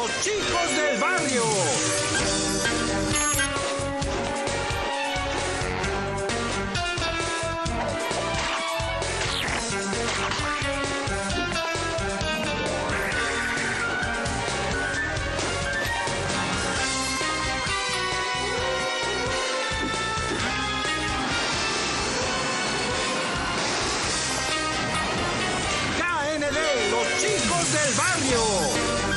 los chicos del barrio. Los chicos del barrio.